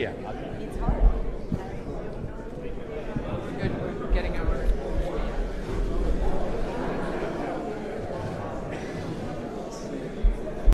Yeah. It's hard.